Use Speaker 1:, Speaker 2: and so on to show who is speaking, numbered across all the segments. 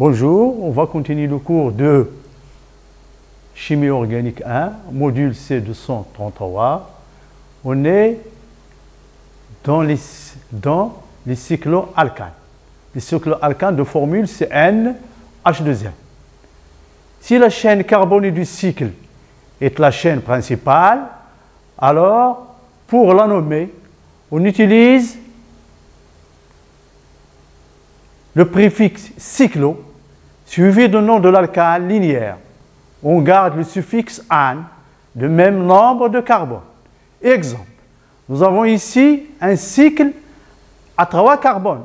Speaker 1: Bonjour, on va continuer le cours de chimie organique 1, module C233. On est dans les, dans les cycloalcanes. Les de formule CN H2N. Si la chaîne carbonée du cycle est la chaîne principale, alors pour la nommer, on utilise le préfixe cyclo suivi du nom de l'alcane linéaire. On garde le suffixe an de même nombre de carbone. Exemple, nous avons ici un cycle à trois carbones.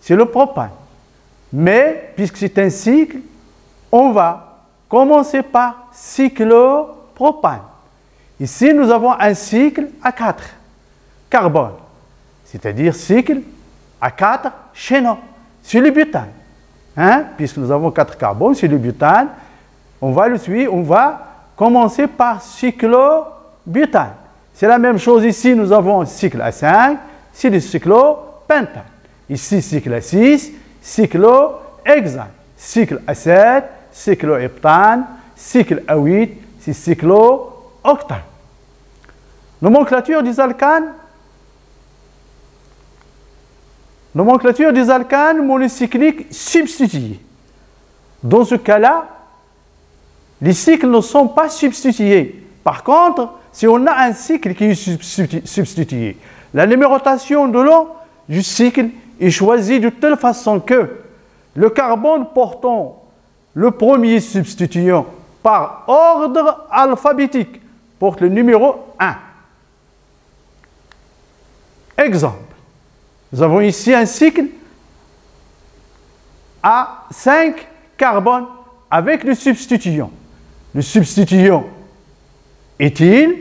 Speaker 1: C'est le propane. Mais, puisque c'est un cycle, on va commencer par cyclopropane. Ici, nous avons un cycle à quatre carbones, c'est-à-dire cycle à quatre chaînons. C'est le butane. Hein? Puisque nous avons quatre carbones, c'est le butane. On va le suivre, on va commencer par cyclobutane. C'est la même chose ici, nous avons cycle à 5, c'est le cyclopentane. Ici, cycle à 6, cyclohexane. Cycle à 7, cycloheptane. Cycle à 8, c'est cyclooctane. Nomenclature des alcanes? Nomenclature des alcanes monocycliques substitués. Dans ce cas-là, les cycles ne sont pas substitués. Par contre, si on a un cycle qui est substitué, la numérotation de l'eau du cycle est choisie de telle façon que le carbone portant le premier substituant par ordre alphabétique porte le numéro 1. Exemple. Nous avons ici un cycle à 5 carbones avec le substituant. Le substituant éthyle,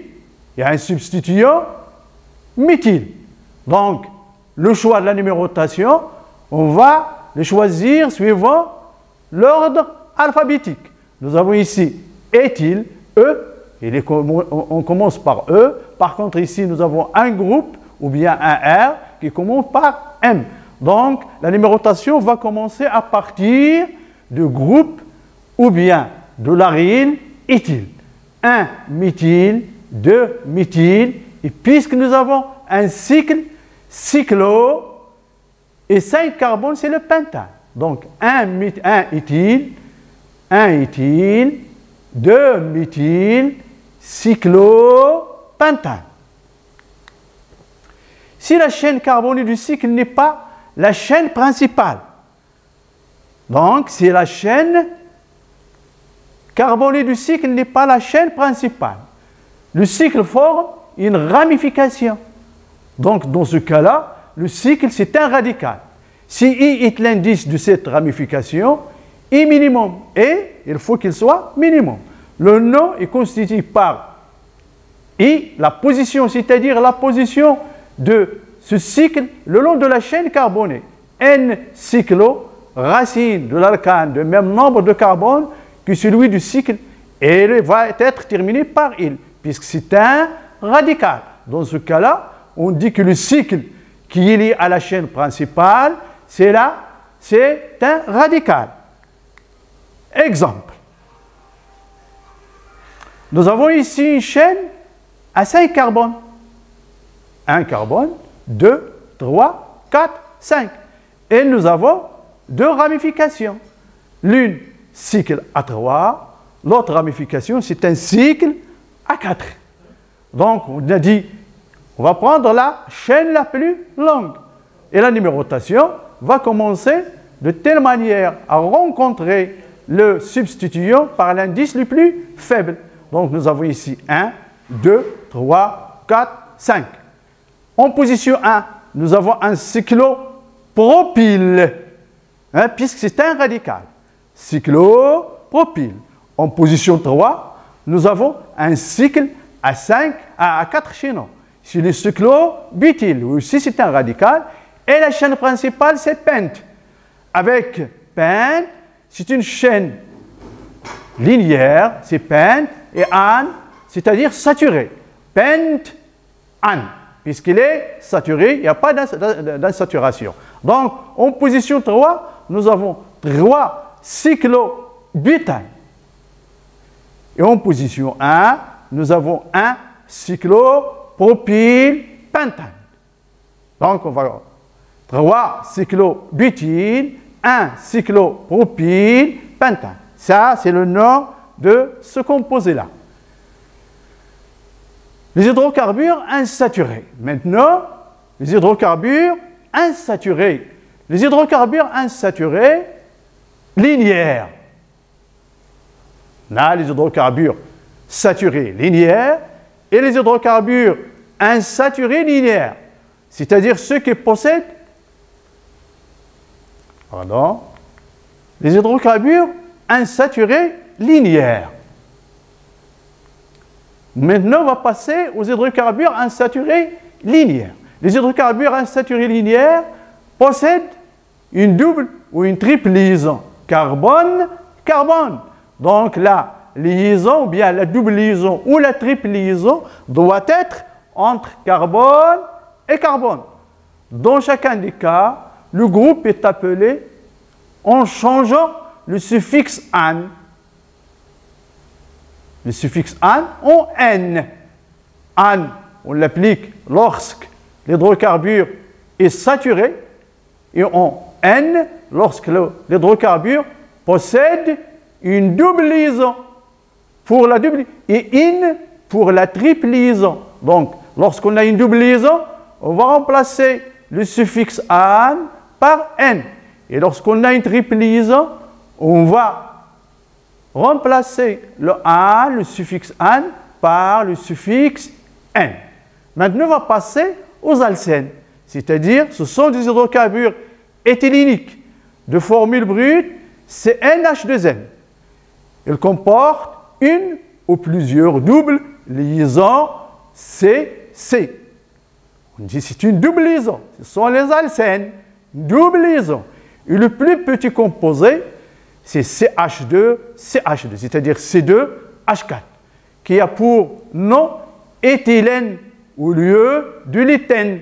Speaker 1: il y a un substituant méthyle. Donc, le choix de la numérotation, on va le choisir suivant l'ordre alphabétique. Nous avons ici éthyle, E, on commence par E. Par contre, ici, nous avons un groupe ou bien un R qui commence par M. Donc, la numérotation va commencer à partir du groupe ou bien de l'aryl éthyle. 1 méthyle, 2 méthyle, et puisque nous avons un cycle, cyclo, et 5 carbones, c'est le pentane. Donc 1, 1 éthyle, 1 éthyle, 2 méthyle, cyclopentane. Si la chaîne carbonée du cycle n'est pas la chaîne principale, donc si la chaîne carbonée du cycle n'est pas la chaîne principale, le cycle forme une ramification. Donc dans ce cas-là, le cycle c'est un radical. Si I est l'indice de cette ramification, I minimum et il faut qu'il soit minimum. Le nom est constitué par I, la position, c'est-à-dire la position de ce cycle le long de la chaîne carbonée. N cyclo, racine de l'alcane de même nombre de carbone que celui du cycle, et il va être terminé par il, puisque c'est un radical. Dans ce cas-là, on dit que le cycle qui est lié à la chaîne principale, c'est là, c'est un radical. Exemple. Nous avons ici une chaîne à 5 carbones. Un carbone, 2, 3, 4, 5. Et nous avons deux ramifications. L'une, cycle à 3, l'autre ramification, c'est un cycle à 4. Donc, on a dit, on va prendre la chaîne la plus longue. Et la numérotation va commencer de telle manière à rencontrer le substituant par l'indice le plus faible. Donc, nous avons ici 1, 2, 3, 4, 5. En position 1, nous avons un cyclopropyle, hein, puisque c'est un radical. Cyclopropyle. En position 3, nous avons un cycle à 5 à 4 chaînons. C'est le cyclobutyle, aussi c'est un radical. Et la chaîne principale, c'est pente. Avec pente, c'est une chaîne linéaire, c'est pente, et an, c'est-à-dire saturé. Pente, an puisqu'il est saturé, il n'y a pas d'insaturation. Donc, en position 3, nous avons 3 cyclobutane. Et en position 1, nous avons un cyclopropylpentane. Donc, on va 3 cyclobutyle, 1 cyclopropylpentane. Ça, c'est le nom de ce composé-là. Les hydrocarbures insaturés. Maintenant, les hydrocarbures insaturés. Les hydrocarbures insaturés linéaires. Là, les hydrocarbures saturés linéaires et les hydrocarbures insaturés linéaires, c'est-à-dire ceux qui possèdent pardon, les hydrocarbures insaturés linéaires. Maintenant, on va passer aux hydrocarbures insaturés linéaires. Les hydrocarbures insaturés linéaires possèdent une double ou une triple liaison carbone-carbone. Donc la liaison, ou bien la double liaison ou la triple liaison doit être entre carbone et carbone. Dans chacun des cas, le groupe est appelé en changeant le suffixe an. Le suffixe an en n? An, on l'applique lorsque l'hydrocarbure est saturé et en n lorsque l'hydrocarbure possède une double liaison pour la double et in pour la triple liaison. Donc, lorsqu'on a une double liaison, on va remplacer le suffixe an par n. Et lorsqu'on a une triple liaison, on va remplacer le an, le suffixe an, par le suffixe n. Maintenant, on va passer aux alcènes, c'est-à-dire ce sont des hydrocarbures éthyléniques de formule brute CnH2n. Ils comportent une ou plusieurs doubles liaisons C-C. On dit c'est une double liaison. Ce sont les alcènes. Double liaison. Et le plus petit composé, c'est CH2, CH2, c'est-à-dire C2H4, qui a pour nom éthylène au lieu du lithène,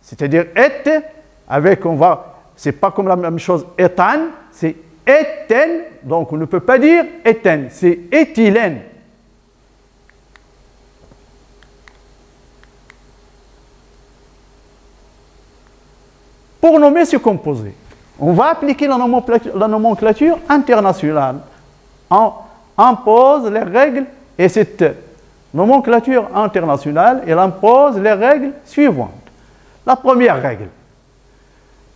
Speaker 1: c'est-à-dire et avec, on va, c'est pas comme la même chose éthane, c'est éthène, donc on ne peut pas dire éthène, c'est éthylène. Pour nommer ce composé, on va appliquer la nomenclature, internationale. On impose les règles et cette nomenclature internationale, elle impose les règles suivantes. La première règle,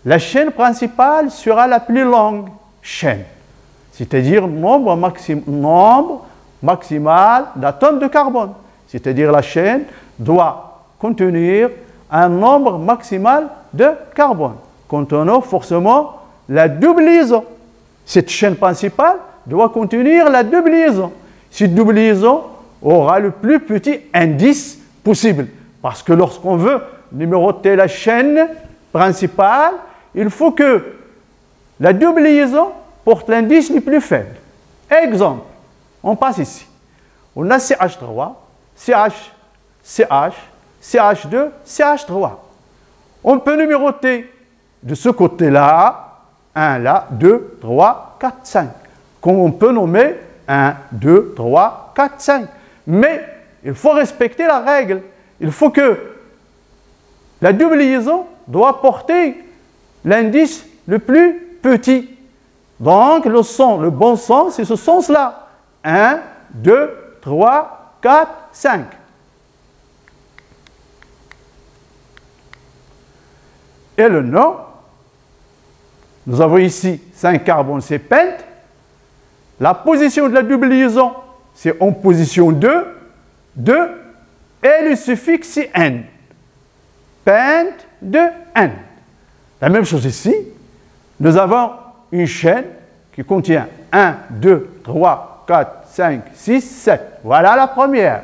Speaker 1: la chaîne principale sera la plus longue chaîne, c'est-à-dire nombre, nombre maximal d'atomes de carbone, c'est-à-dire la chaîne doit contenir un nombre maximal de carbone, contenant forcément la double liaison. Cette chaîne principale doit contenir la double liaison. Cette double liaison aura le plus petit indice possible. Parce que lorsqu'on veut numéroter la chaîne principale, il faut que la double liaison porte l'indice le plus faible. Exemple, on passe ici. On a CH3, CH, CH, CH2, CH3. On peut numéroter de ce côté-là, 1 là, 2, 3, 4, 5. Comme on peut nommer 1, 2, 3, 4, 5. Mais il faut respecter la règle. Il faut que la double liaison doit porter l'indice le plus petit. Donc le son, le bon sens, c'est ce sens-là. 1, 2, 3, 4, 5. Et le nom, nous avons ici 5 carbones, c'est pente. La position de la double liaison, c'est en position 2, 2, et le suffixe n. Pente de n. La même chose ici, nous avons une chaîne qui contient 1, 2, 3, 4, 5, 6, 7. Voilà la première.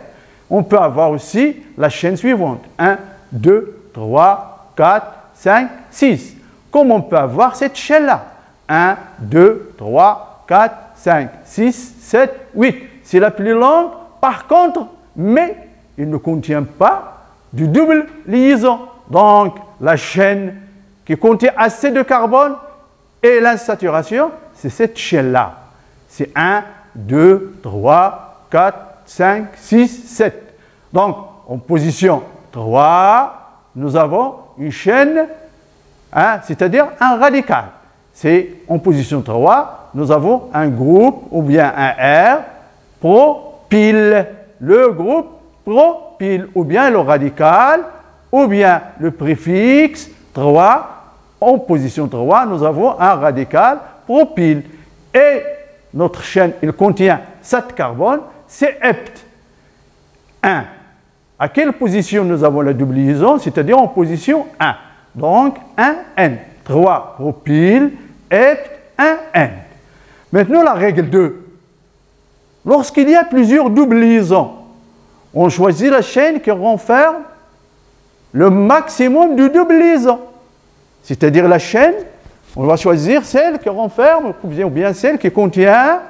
Speaker 1: On peut avoir aussi la chaîne suivante. 1, 2, 3, 4, 5, 6. Comme on peut avoir cette chaîne-là? 1, 2, 3, 4, 5, 6, 7, 8. C'est la plus longue, par contre, mais il ne contient pas du double liaison. Donc, la chaîne qui contient assez de carbone et l'insaturation, c'est cette chaîne-là. C'est 1, 2, 3, 4, 5, 6, 7. Donc, en position 3, nous avons une chaîne, hein, c'est-à-dire un radical. C'est en position 3, nous avons un groupe ou bien un R propyle. Le groupe propyle ou bien le radical ou bien le préfixe 3. En position 3, nous avons un radical propyle. Et notre chaîne, il contient 7 carbones, c'est hept. 1. À quelle position nous avons la double liaison C'est-à-dire en position 1. Donc 1N. 3 propyle, hept, 1N. Maintenant la règle 2. Lorsqu'il y a plusieurs doubles liaisons, on choisit la chaîne qui renferme le maximum de double liaison. C'est-à-dire la chaîne, on va choisir celle qui renferme ou bien celle qui contient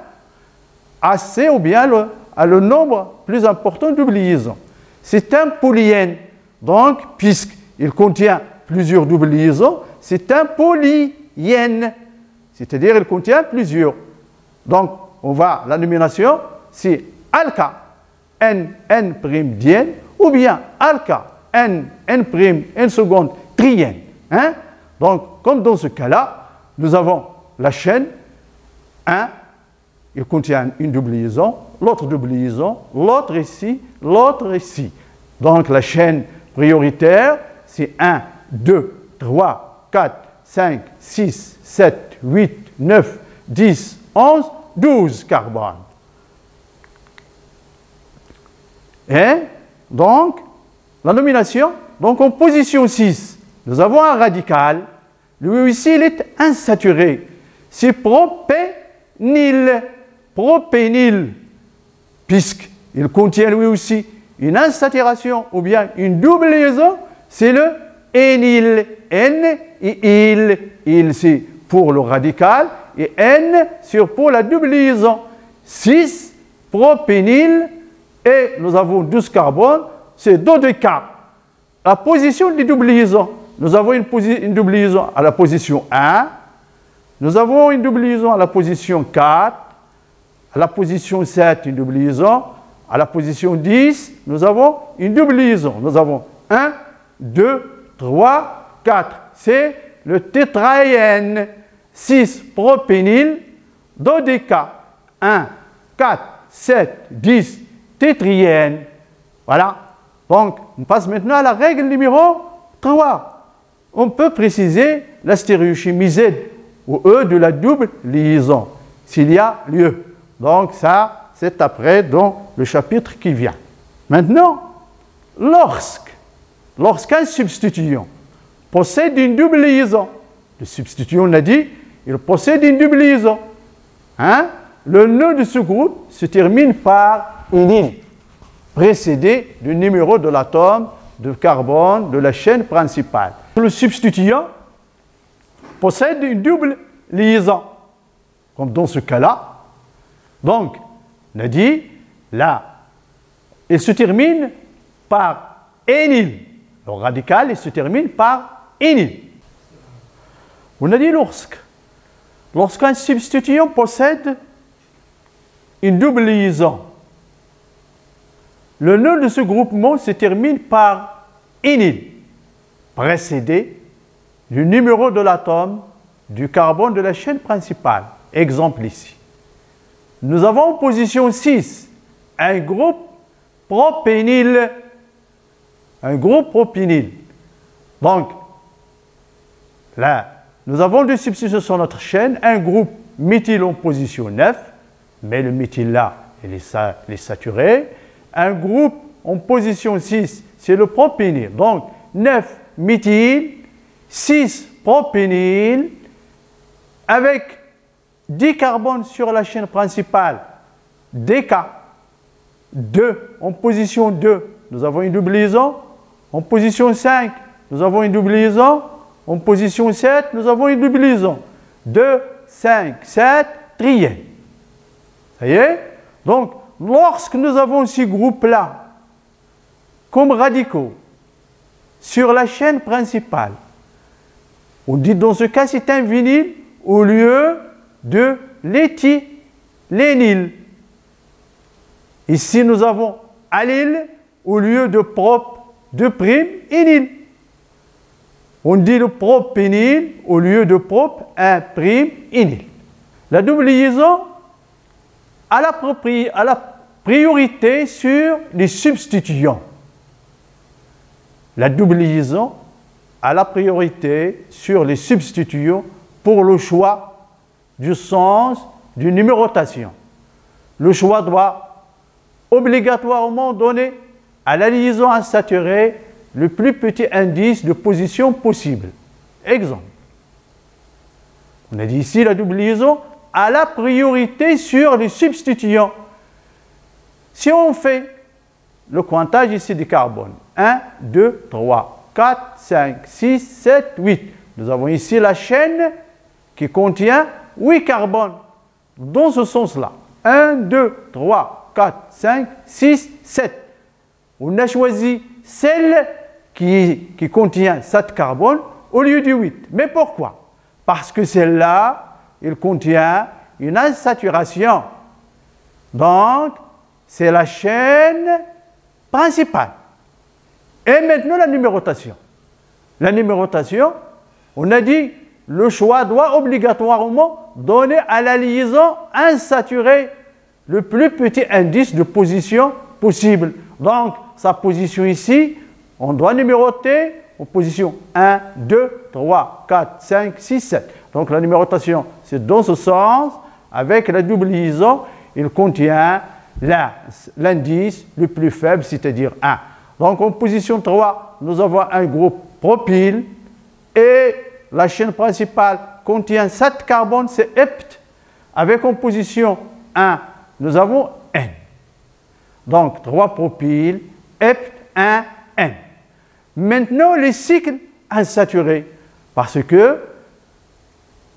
Speaker 1: assez ou bien le, le nombre plus important de liaisons. C'est un polyène. Donc, puisqu'il contient plusieurs doubles liaisons, c'est un polyène. C'est-à-dire il contient plusieurs. Donc, on va, la nomination, c'est alka, n, n prime diène, ou bien alka, n, n prime, n seconde, triène. Hein? Donc, comme dans ce cas-là, nous avons la chaîne 1, il contient une double liaison, l'autre double liaison, l'autre ici, l'autre ici. Donc la chaîne prioritaire, c'est 1, 2, 3, 4, 5, 6, 7, 8, 9, 10, 11, 12 carbones. Et donc, la nomination, donc en position 6, nous avons un radical. Lui aussi, il est insaturé. C'est propénil. Propénil, puisqu'il contient lui aussi une insaturation ou bien une double liaison, c'est le énil. N et il. Il, c'est pour le radical et N sur pour la double liaison. 6 propénil et nous avons 12 carbones, c'est 2 cas. La position des doubles liaisons, nous avons une, une double liaison à la position 1, nous avons une double liaison à la position 4, à la position 7, une double liaison, à la position 10, nous avons une double liaison. Nous avons 1, 2, 3, 4. C'est le tétraène. 6 propényle, dodéca. 1, 4, 7, 10, tétriène. Voilà. Donc, on passe maintenant à la règle numéro 3. On peut préciser la stéréochimie Z ou E de la double liaison, s'il y a lieu. Donc, ça, c'est après dans le chapitre qui vient. Maintenant, lorsque, lorsqu'un substituant possède une double liaison, le substituant, on a dit, il possède une double liaison. Hein? Le nœud de ce groupe se termine par une précédé du numéro de l'atome de carbone de la chaîne principale. Le substituant possède une double liaison, comme dans ce cas-là. Donc, on dit, là, il se termine par énil. Radical, il se termine par énil. On a dit lorsque. Lorsqu'un substituant possède une double liaison, le nœud de ce groupement se termine par énil, précédé du numéro de l'atome du carbone de la chaîne principale. Exemple ici. Nous avons en position 6 un groupe propényl. Un groupe propényl. Donc, là, nous avons deux substitutions sur notre chaîne, un groupe méthyl en position 9, mais le méthyl là, il est, saturé. Un groupe en position 6, c'est le propényl. Donc, 9 méthyl, 6 propényl, avec 10 carbones sur la chaîne principale, DK, 2 en position 2, nous avons une double liaison. En position 5, nous avons une double liaison. En position 7, nous avons une double liaison. 2, 5, 7, trié. Ça y est? Donc, lorsque nous avons ces groupes-là, comme radicaux, sur la chaîne principale, on dit dans ce cas c'est un vinyle au lieu de l'éthylényl. Ici, nous avons allyle au lieu de prop de prime ényle. On dit le propényle au lieu de prop un prime ényle. La double liaison a la, a la priorité sur les substituants. La double liaison a la priorité sur les substituants pour le choix du sens d'une numérotation. Le choix doit obligatoirement donner à la liaison insaturée le plus petit indice de position possible. Exemple. On a dit ici la double liaison a la priorité sur les substituants. Si on fait le comptage ici du carbone, 1, 2, 3, 4, 5, 6, 7, 8. Nous avons ici la chaîne qui contient 8 carbones. Dans ce sens-là, 1, 2, 3, 4, 5, 6, 7. On a choisi celle qui, contient 7 carbones au lieu du 8. Mais pourquoi? Parce que celle-là, il contient une insaturation. Donc, c'est la chaîne principale. Et maintenant, la numérotation. La numérotation, on a dit, le choix doit obligatoirement donner à la liaison insaturée le plus petit indice de position possible. Donc, sa position ici, on doit numéroter en position 1, 2, 3, 4, 5, 6, 7. Donc la numérotation, c'est dans ce sens, avec la double liaison, il contient l'indice le plus faible, c'est-à-dire 1. Donc en position 3, nous avons un groupe propyle et la chaîne principale contient 7 carbones, c'est hept. Avec en position 1, nous avons. Donc 3 propyles, hept, 1, N. Maintenant, les cycles insaturés, parce que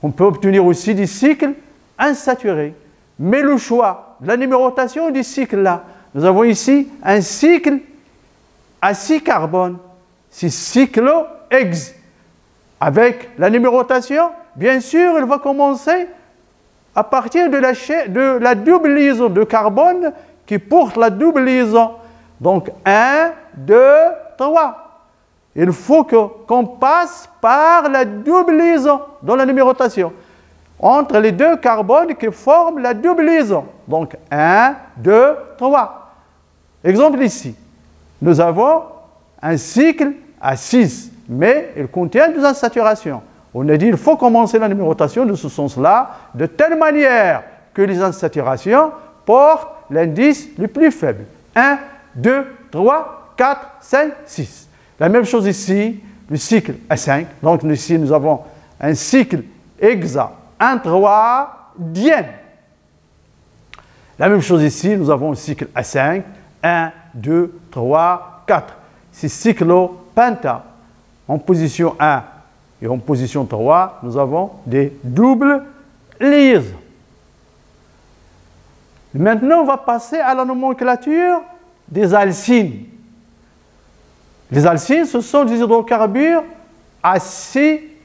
Speaker 1: on peut obtenir aussi des cycles insaturés. Mais le choix de la numérotation des cycles-là, nous avons ici un cycle à 6 carbones, c'est cyclo-ex. Avec la numérotation, bien sûr, il va commencer à partir de la, de la double liaison de carbone qui porte la double liaison. Donc 1, 2, 3. Il faut qu'on passe par la double liaison dans la numérotation entre les deux carbones qui forment la double liaison. Donc 1, 2, 3. Exemple ici, nous avons un cycle à 6, mais il contient des insaturations. On a dit qu'il faut commencer la numérotation de ce sens-là, de telle manière que les insaturations portent l'indice le plus faible. 1, 2, 3, 4, 5, 6. La même chose ici, le cycle A5. Donc ici, nous avons un cycle hexa 1, 3, diène. La même chose ici, nous avons un cycle A5. 1, 2, 3, 4. C'est cyclopenta. En position 1 et en position 3, nous avons des doubles liaisons. Maintenant, on va passer à la nomenclature des alcynes. Les alcynes, ce sont des hydrocarbures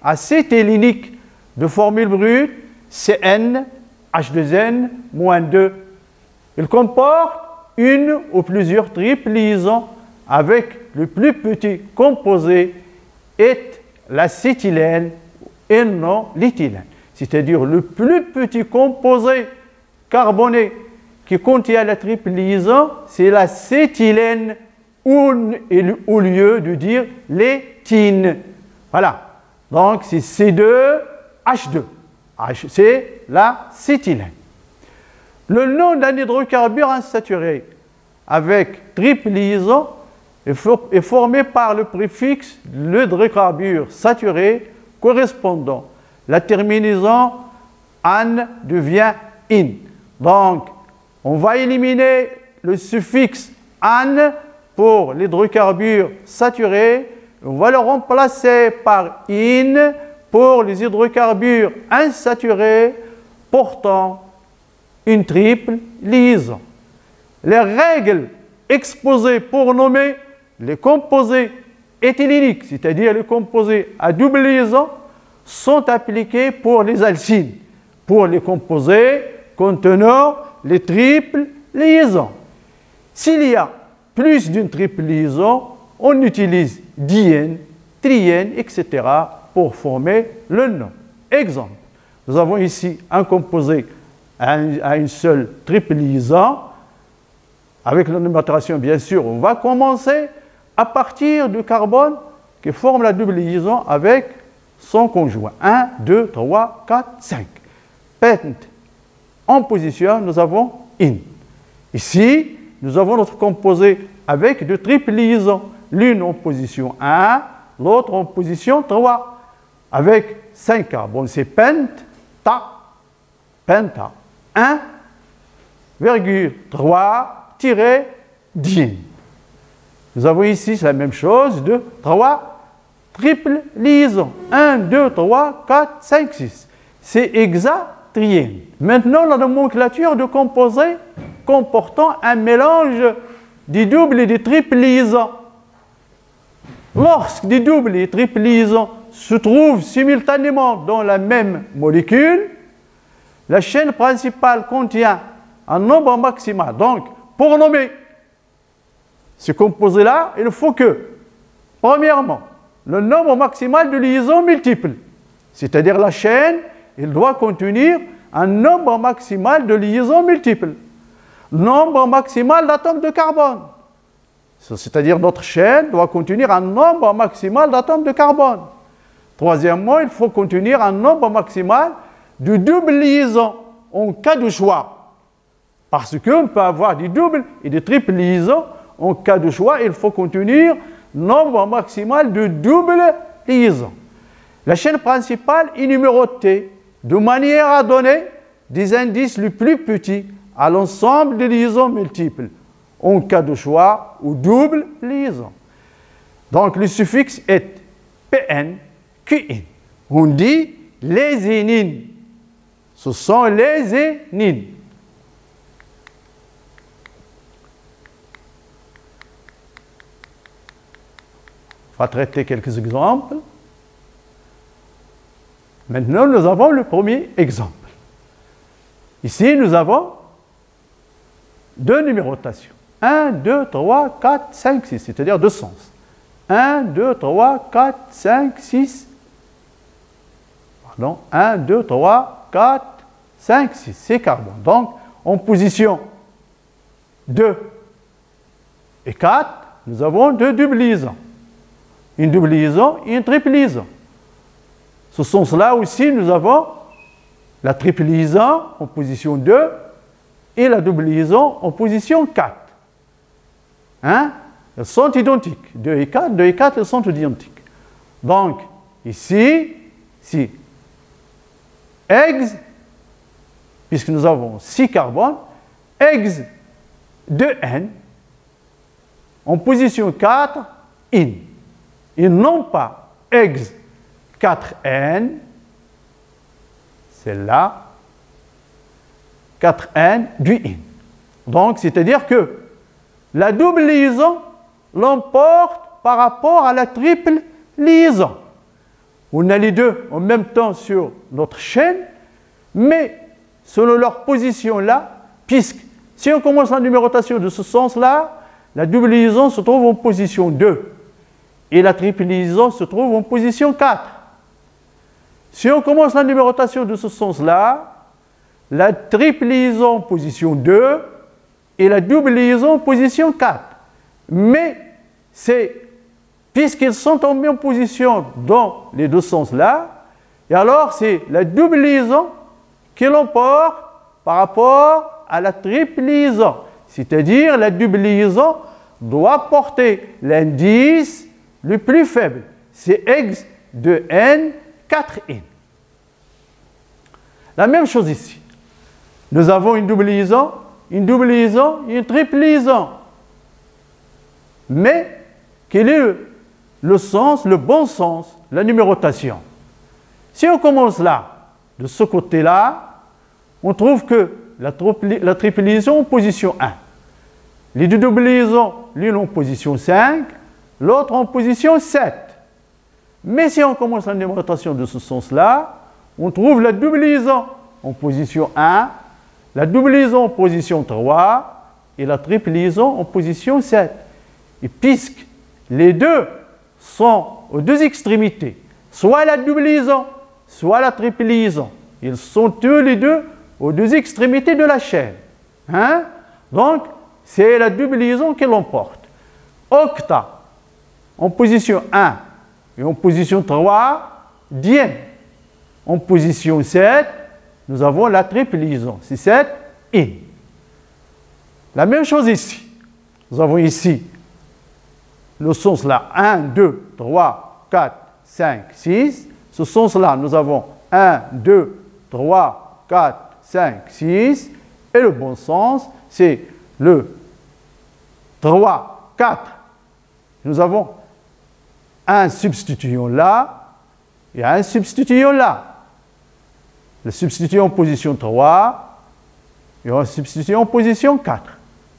Speaker 1: acétyléniques de formule brute CN H2N 2. Ils comportent une ou plusieurs triples liaisons avec le plus petit composé est l'acétylène et non l'éthylène. C'est-à-dire le plus petit composé carboné qui contient la triple liaison, c'est l'acétylène au lieu de dire l'éthine. Voilà. Donc c'est C2H2. c'est l'acétylène. Le nom d'un hydrocarbure insaturé avec triple liaison est formé par le préfixe l'hydrocarbure saturé correspondant. La terminaison an devient in. Donc, on va éliminer le suffixe an pour l'hydrocarbure saturé, on va le remplacer par in pour les hydrocarbures insaturés portant une triple liaison. Les règles exposées pour nommer les composés éthyléniques, c'est-à-dire les composés à double liaison, sont appliquées pour les alcynes. pour les composés contenant les triples liaisons. S'il y a plus d'une triple liaison, on utilise diène, triène, etc. pour former le nom. Exemple, nous avons ici un composé à une seule triple liaison. Avec la bien sûr, on va commencer à partir du carbone qui forme la double liaison avec son conjoint. 1, 2, 3, 4, 5. Pent. En position, nous avons in. Ici, nous avons notre composé avec deux triples liaisons. L'une en position 1, l'autre en position 3. Avec 5 carbones, c'est pent, ta, penta. 1,3-diène. Nous avons ici la même chose de 3 triples liaisons. 1, 2, 3, 4, 5, 6. C'est Maintenant, la nomenclature de composés comportant un mélange des doubles et des triples liaisons. Lorsque des doubles et triples liaisons se trouvent simultanément dans la même molécule, la chaîne principale contient un nombre maximal. Donc, pour nommer ce composé-là, il faut que, premièrement, le nombre maximal de liaisons multiples, c'est-à-dire la chaîne, il doit contenir un nombre maximal de liaisons multiples. Nombre maximal d'atomes de carbone. C'est-à-dire notre chaîne doit contenir un nombre maximal d'atomes de carbone. Troisièmement, il faut contenir un nombre maximal de double liaison en cas de choix. Parce qu'on peut avoir des doubles et des triples liaisons. En cas de choix, il faut contenir nombre maximal de doubles liaisons. La chaîne principale est numérotée de manière à donner des indices les plus petits à l'ensemble des liaisons multiples, en cas de choix ou double liaison. Donc le suffixe est PN, QN. On dit les énines ce sont les énines. On va traiter quelques exemples. Maintenant, nous avons le premier exemple. Ici, nous avons deux numérotations. 1, 2, 3, 4, 5, 6, c'est-à-dire deux sens. 1, 2, 3, 4, 5, 6. Pardon. 1, 2, 3, 4, 5, 6, c'est carbone. Donc, en position 2 et 4, nous avons deux doubles liaisons. Une double liaison et une triple. Ce sens-là aussi, nous avons la triple liaison en position 2 et la double liaison en position 4. Hein? Elles sont identiques. 2 et 4, 2 et 4, elles sont identiques. Donc, ici, si ex, puisque nous avons 6 carbones, ex de N en position 4, in. Et non pas ex 4N, c'est là, 4N du in. Donc, c'est-à-dire que la double liaison l'emporte par rapport à la triple liaison. On a les deux en même temps sur notre chaîne, mais selon leur position là, puisque si on commence la numérotation de ce sens-là, la double liaison se trouve en position 2 et la triple liaison se trouve en position 4. Si on commence la numérotation de ce sens-là, la triple liaison position 2 et la double liaison position 4. Mais c'est puisqu'ils sont en même position dans les deux sens-là, et alors c'est la double liaison qui l'emporte par rapport à la triple liaison. C'est-à-dire la double liaison doit porter l'indice le plus faible. C'est x de n 4n. La même chose ici. Nous avons une double liaison, une double liaison une triple liaison. Mais quel est le sens, le bon sens, la numérotation? Si on commence là, de ce côté-là, on trouve que la, la triple liaison en position 1. Les deux doubles liaisons, l'une en position 5, l'autre en position 7. Mais si on commence la numérotation de ce sens-là, on trouve la double liaison en position 1, la double liaison en position 3 et la triple liaison en position 7. Et puisque les deux sont aux deux extrémités, soit la double liaison, soit la triple liaison, ils sont tous les deux aux deux extrémités de la chaîne. Hein? Donc, c'est la double liaison qui l'emporte. Octa, en position 1 et en position 3, diène. En position 7, nous avons la triple liaison. C'est 7, in. La même chose ici. Nous avons ici le sens là 1, 2, 3, 4, 5, 6. Ce sens-là, nous avons 1, 2, 3, 4, 5, 6. Et le bon sens, c'est le 3, 4. Nous avons un substituant là et un substituant là. Le substituant en position 3 et un substituant en position 4.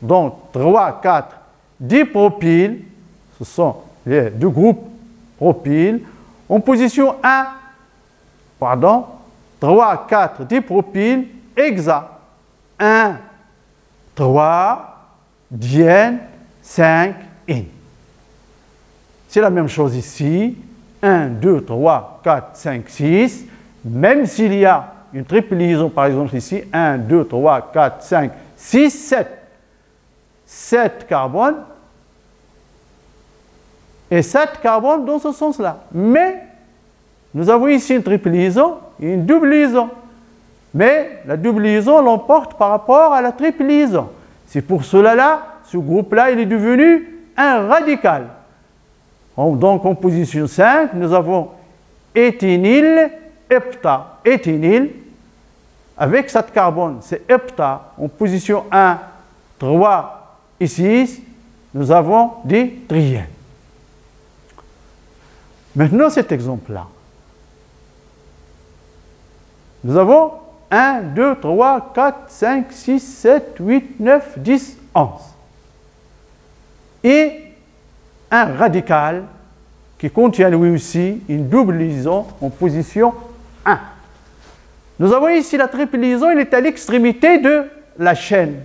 Speaker 1: Donc 3, 4, dipropyl, ce sont les deux groupes propyl. En position 1, pardon, 3, 4, dipropyl, hexa. 1, 3, diène, 5, in. C'est la même chose ici. 1, 2, 3, 4, 5, 6. Même s'il y a une triple liaison, par exemple ici, 1, 2, 3, 4, 5, 6, 7. 7 carbones et 7 carbones dans ce sens-là. Mais nous avons ici une triple liaison et une double liaison. Mais la double liaison l'emporte par rapport à la triple liaison. C'est pour cela là, ce groupe-là, il est devenu un radical. Donc en position 5, nous avons éthényl, hepta, éthényl, avec 7 carbone, c'est hepta. En position 1, 3 et 6, nous avons des triènes. Maintenant, cet exemple-là. Nous avons 1, 2, 3, 4, 5, 6, 7, 8, 9, 10, 11. Et un radical qui contient lui aussi une double liaison en position 1. Nous avons ici la triple liaison, il est à l'extrémité de la chaîne.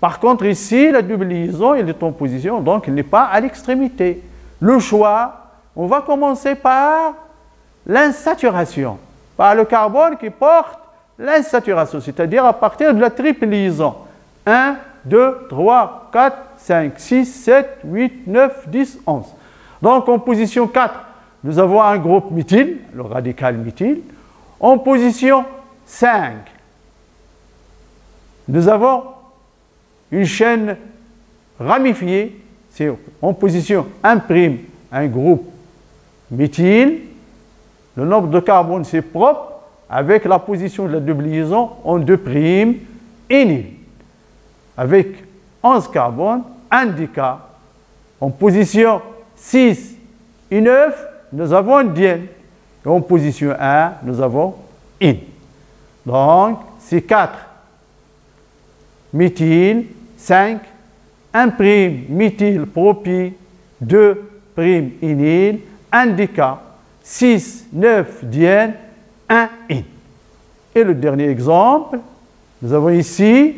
Speaker 1: Par contre, ici, la double liaison, il est en position, donc il n'est pas à l'extrémité. Le choix, on va commencer par l'insaturation par le carbone qui porte l'insaturation, c'est-à-dire à partir de la triple liaison. 1, 2, 3, 4, 5, 6, 7, 8, 9, 10, 11. Donc en position 4, nous avons un groupe méthyle, le radical méthyle. En position 5, nous avons une chaîne ramifiée, c'est en position 1', un groupe méthyle. Le nombre de carbone, c'est propre avec la position de la double liaison en 2' nil. Avec 11 carbones, indica en position 6 et 9, nous avons un diène. Et en position 1, nous avons in. Donc, c'est 4 méthyle, 5, 1 méthyle propi, 2 inyl, indica 6, 9 diène, 1 in. Et le dernier exemple, nous avons ici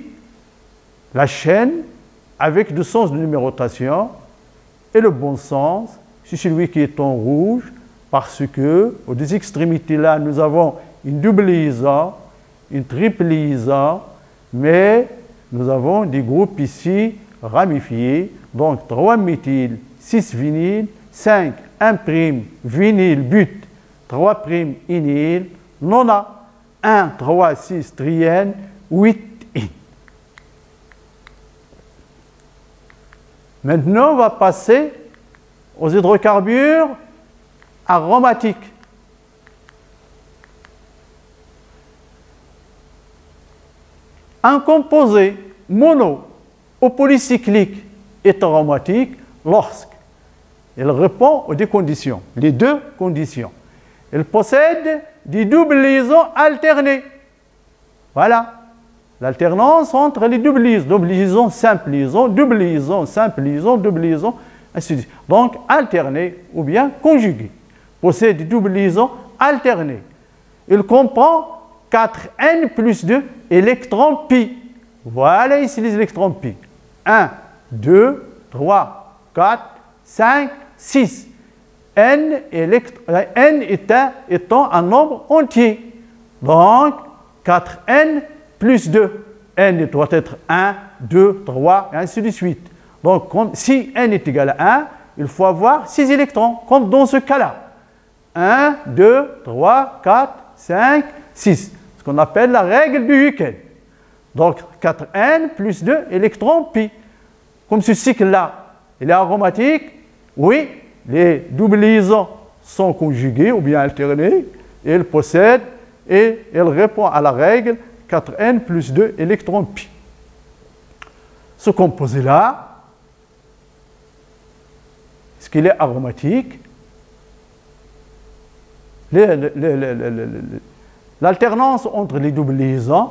Speaker 1: la chaîne avec deux sens de numérotation et le bon sens, c'est celui qui est en rouge parce que aux deux extrémités là, nous avons une double liaison, une triple liaison, mais nous avons des groupes ici ramifiés, donc 3 méthyl, 6 vinyle, 5 1' vinyle but 3' inyl, nona 1, 3, 6 triène, 8 in. Maintenant, on va passer aux hydrocarbures aromatiques. Un composé mono ou polycyclique est aromatique lorsque elle répond aux deux conditions, les deux conditions. Elle possède des doubles liaisons alternées. Voilà. L'alternance entre les doubles liaisons, double liaison, simple liaison, double liaison, simple liaison, double liaison, ainsi de suite. Donc, alternées ou bien conjuguées. Possède des doubles liaisons alternées. Il comprend 4n plus 2 électrons pi. Voilà ici les électrons pi. 1, 2, 3, 4, 5, 6. N, N est un, étant un nombre entier. Donc, 4n plus 2. n doit être 1, 2, 3, et ainsi de suite. Donc, si n est égal à 1, il faut avoir 6 électrons, comme dans ce cas-là. 1, 2, 3, 4, 5, 6. Ce qu'on appelle la règle du Huckel. Donc 4n plus 2 électrons pi. Comme ce cycle-là, il est aromatique, oui, les doubles liaisons sont conjuguées ou bien alternées, et il possède et il répond à la règle 4n plus 2 électrons pi. Ce composé-là, est-ce qu'il est aromatique L'alternance entre les doubles liaisons,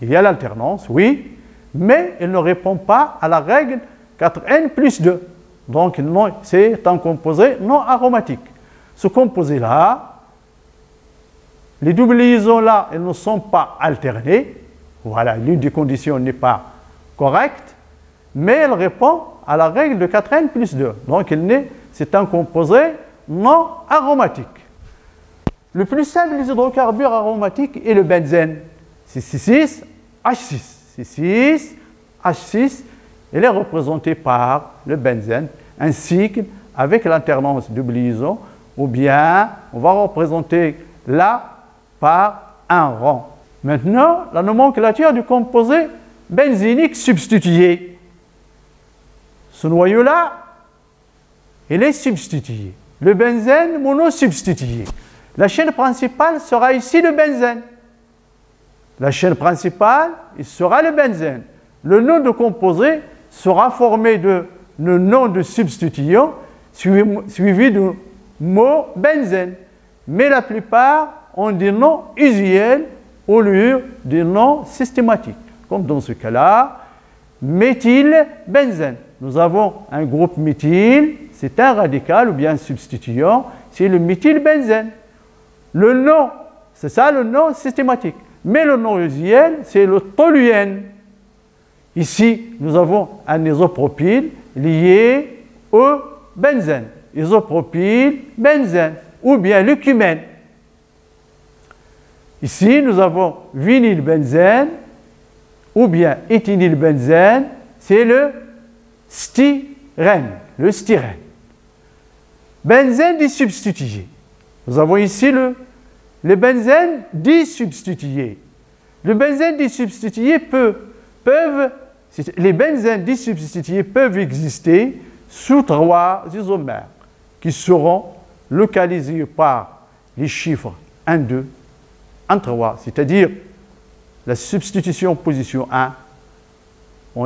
Speaker 1: il y a l'alternance, oui, mais il ne répond pas à la règle 4n plus 2. Donc c'est un composé non aromatique. Ce composé-là, les doubles liaisons là, elles ne sont pas alternées. Voilà, l'une des conditions n'est pas correcte, mais elle répond à la règle de 4n plus 2. Donc c'est un composé non aromatique. Le plus simple des hydrocarbures aromatiques est le benzène. C'est C6H6. C6H6, il est représenté par le benzène, un cycle avec l'alternance de liaison, ou bien on va représenter là par un rang. Maintenant, la nomenclature du composé benzénique substitué. Ce noyau-là, il est substitué. Le benzène monosubstitué. La chaîne principale sera ici le benzène. La chaîne principale, il sera le benzène. Le nom de composé sera formé de le nom de substituant suivi du mot benzène. Mais la plupart ont des noms usuels au lieu des noms systématiques. Comme dans ce cas-là, méthylbenzène. Nous avons un groupe méthyle, c'est un radical ou bien un substituant, c'est le méthylbenzène. Le nom, c'est ça le nom systématique. Mais le nom usuel, c'est le toluène. Ici, nous avons un isopropyl lié au benzène. Isopropyl, benzène, ou bien l'ucumène. Ici, nous avons vinylbenzène, ou bien éthynylbenzène, c'est le styrène, le styrène. Benzène disubstitué. Nous avons ici le, le benzène disubstitué. Le benzène disubstitué peut, peuvent, les benzènes disubstitués peuvent exister sous trois isomères qui seront localisés par les chiffres 1, 2, 1, 3, c'est-à-dire la substitution position 1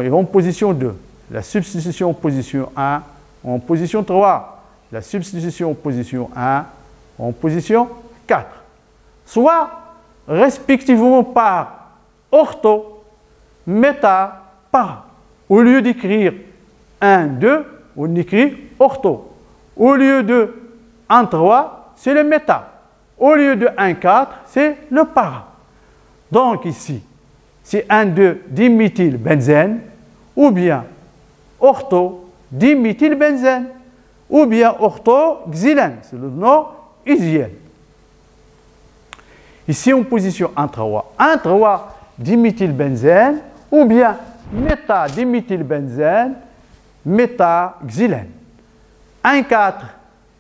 Speaker 1: et en position 2, la substitution position 1 en position 3, la substitution position 1 en position 4, soit respectivement par ortho, méta, para. Au lieu d'écrire 1, 2, on écrit ortho. Au lieu de 1, 3, c'est le méta. Au lieu de 1, 4, c'est le para. Donc ici, c'est 1, 2 diméthylbenzène, ou bien ortho diméthylbenzène, ou bien orthoxylène, c'est le nom Ici, en position 1,3, 1,3 diméthylbenzène ou bien méta-diméthylbenzène, méta-xylène. 1,4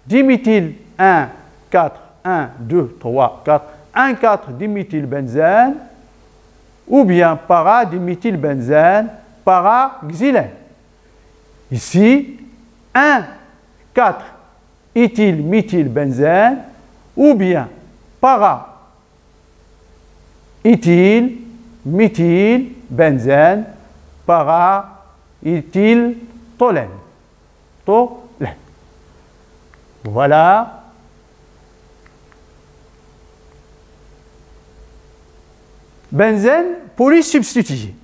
Speaker 1: diméthyl 1, 4, 1, 2, 3, 4, 1, 4 diméthylbenzène ou bien para-diméthylbenzène, para-xylène. Ici, 1, 4 éthylméthylbenzène ou bien para méthyl benzène para éthyl tolène tolène. Voilà benzène polysubstitué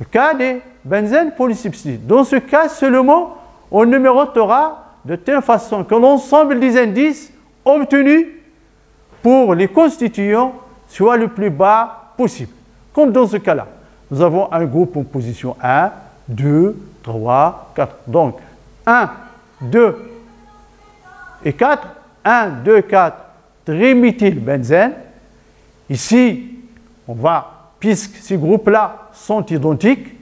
Speaker 1: le cas des benzènes polysubstitués dans ce cas seulement on numérotera de telle façon que l'ensemble des indices obtenus pour les constituants soit le plus bas possible. Comme dans ce cas-là, nous avons un groupe en position 1, 2, 3, 4. Donc 1, 2 et 4. 1, 2, 4, trimethylbenzène. Ici, on va, puisque ces groupes-là sont identiques,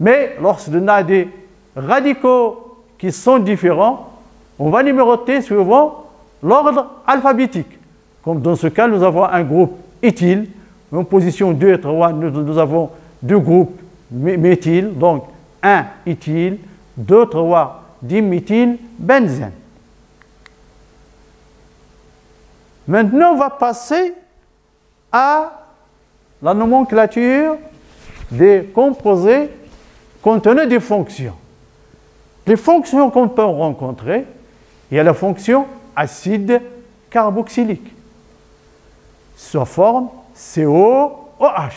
Speaker 1: mais lorsqu'on a des radicaux qui sont différents, on va numéroter suivant l'ordre alphabétique. Comme dans ce cas, nous avons un groupe éthyle. En position 2 et 3, nous, avons deux groupes méthyl, donc 1 éthyle, 2, 3 benzène. Maintenant, on va passer à la nomenclature des composés contenant des fonctions. Les fonctions qu'on peut rencontrer, il y a la fonction acide carboxylique, sous la forme COOH.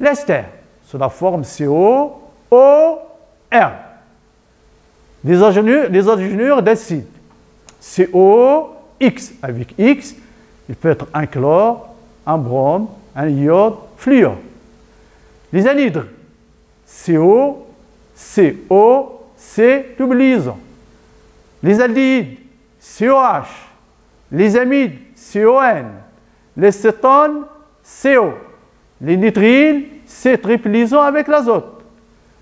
Speaker 1: L'ester, sous la forme COOR. Les adjunures d'acide, COX avec X, il peut être un chlore, un brome, un iode, fluor. Les anhydres, CO, CO, C double liaison. Les aldéhydes, COH. Les amides, CON. Les cétones, CO. Les nitriles, C triple liaison avec l'azote.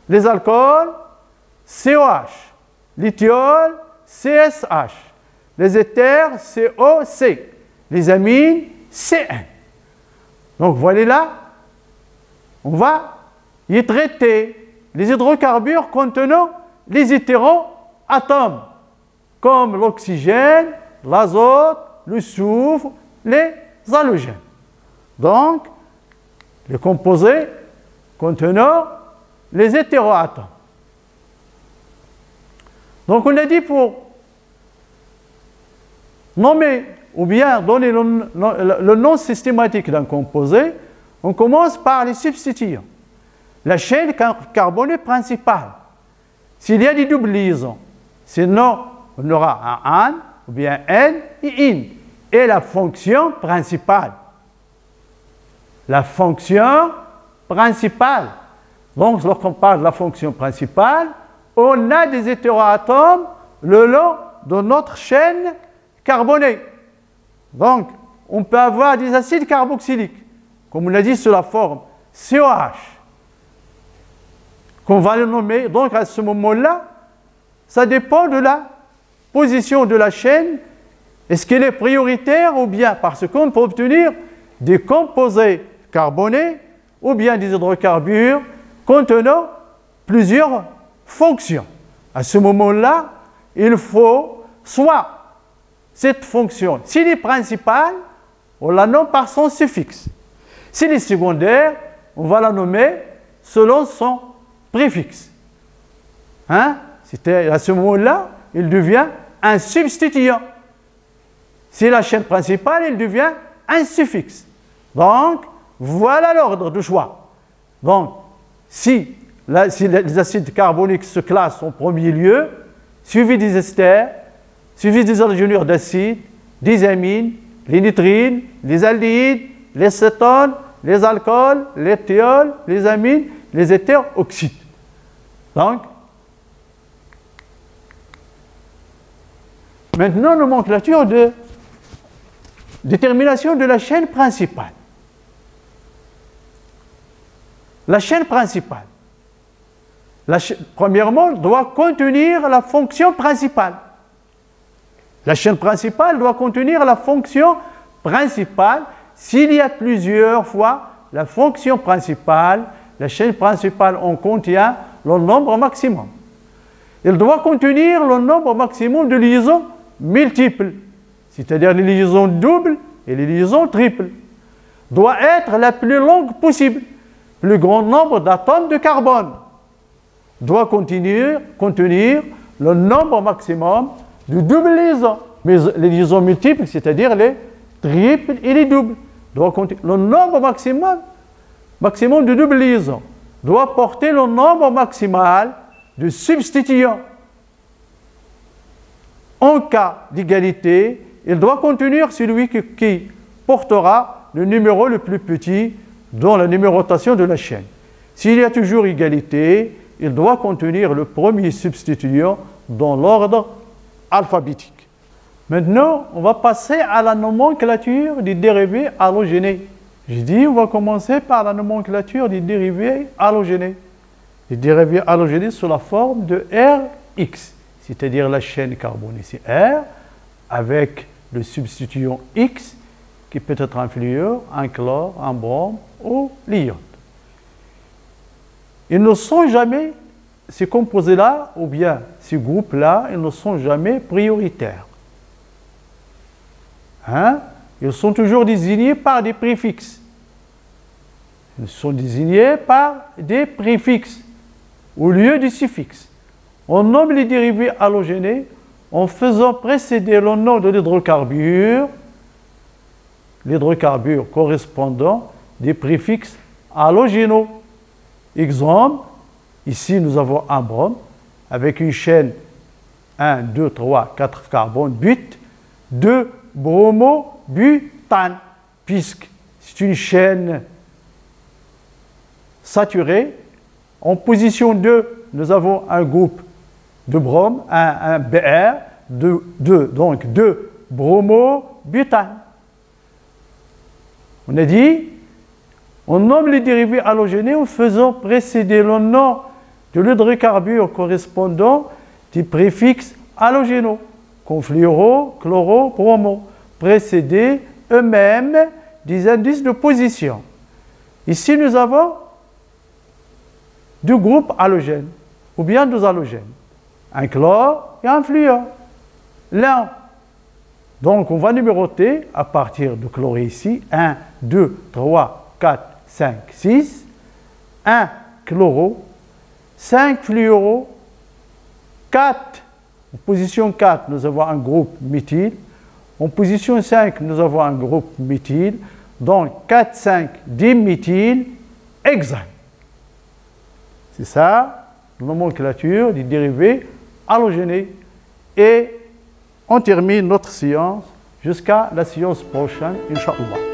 Speaker 1: Les alcools, COH. Lithiol, CSH. Les éthers, COC. Les amines, CN. Donc voilà là, on va y traiter les hydrocarbures contenant les hétéroatomes, comme l'oxygène, l'azote, le soufre, les halogènes. Donc, les composés contenant les hétéroatomes. Donc on a dit pour nommer ou bien donner le, nom systématique d'un composé, on commence par les substituants. La chaîne carbonée principale. S'il y a des doubles liaisons, sinon on aura un an ou bien n et in. Et la fonction principale. La fonction principale. Donc lorsqu'on parle de la fonction principale, on a des hétéroatomes le long de notre chaîne carbonée. Donc, on peut avoir des acides carboxyliques, comme on l'a dit sous la forme COH, qu'on va le nommer. Donc, à ce moment-là, ça dépend de la position de la chaîne. Est-ce qu'elle est prioritaire ou bien parce qu'on peut obtenir des composés carbonés ou bien des hydrocarbures contenant plusieurs fonctions. À ce moment-là, il faut soit cette fonction, s'il est principale, on la nomme par son suffixe. S'il est secondaire, on va la nommer selon son préfixe. Hein? À ce moment-là, il devient un substituant. Si la chaîne principale, il devient un suffixe. Donc, voilà l'ordre de choix. Donc, si si les acides carboniques se classent en premier lieu, suivi des esters, suivi des hydrogénures d'acide, des amines, les nitrines, les aldéhydes, les cétones, les alcools, les thiols, les amines, les éthers oxydes. Donc, maintenant, nomenclature de détermination de la chaîne principale. La chaîne principale premièrement, doit contenir la fonction principale. La chaîne principale doit contenir la fonction principale. S'il y a plusieurs fois la fonction principale, la chaîne principale en contient le nombre maximum. Elle doit contenir le nombre maximum de liaisons multiples, c'est-à-dire les liaisons doubles et les liaisons triples. Doit être la plus longue possible, plus grand nombre d'atomes de carbone doit contenir, contenir le nombre maximum de doubles liaisons. Mais les liaisons multiples, c'est-à-dire les triples et les doubles, doit le nombre maximum, maximum de doubles liaisons doit porter le nombre maximal de substituants. En cas d'égalité, il doit contenir celui qui, portera le numéro le plus petit dans la numérotation de la chaîne. S'il y a toujours égalité, il doit contenir le premier substituant dans l'ordre alphabétique. Maintenant, on va passer à la nomenclature des dérivés halogénés. J'ai dit, on va commencer par la nomenclature des dérivés halogénés. Les dérivés halogénés sous la forme de Rx, c'est-à-dire la chaîne carbone ici R, avec le substituant X, qui peut être un fluor, un chlore, un brome ou l'iode. Ils ne sont jamais, ces composés-là, ou bien ces groupes-là, ils ne sont jamais prioritaires. Hein? Ils sont toujours désignés par des préfixes. Ils sont désignés par des préfixes au lieu du suffixe. On nomme les dérivés halogénés en faisant précéder le nom de l'hydrocarbure, l'hydrocarbure correspondant des préfixes halogénaux. Exemple, ici nous avons un brome avec une chaîne 1, 2, 3, 4 carbones, but, 2 bromobutane, puisque c'est une chaîne saturée. En position 2, nous avons un groupe de brome, un, BR, 2, donc 2 bromobutane. On a dit, on nomme les dérivés halogénés en faisant précéder le nom de l'hydrocarbure correspondant des préfixes halogénaux fluoro, chloro, bromo, précédés eux-mêmes des indices de position. Ici, nous avons deux groupes halogènes, ou bien deux halogènes, un chlore et un fluor. L'un. Donc, on va numéroter à partir de chlore ici 1, 2, 3, 4, 5, 6. 1 chloro, 5 fluoro, 4 en position 4, nous avons un groupe méthyle. En position 5, nous avons un groupe méthyle. Donc 4, 5, diméthyle, exact. C'est ça, la nomenclature des dérivés halogénés. Et on termine notre séance jusqu'à la séance prochaine, Inch'Allah.